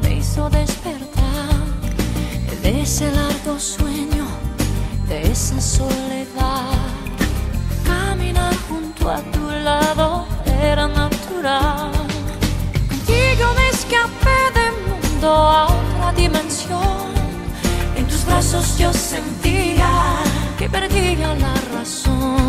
me hizo despertar de ese largo sueño, de esa soledad. Caminar junto a tu lado era natural. Contigo me escapé del mundo a otra dimensión. En tus brazos yo sentía que perdía la razón.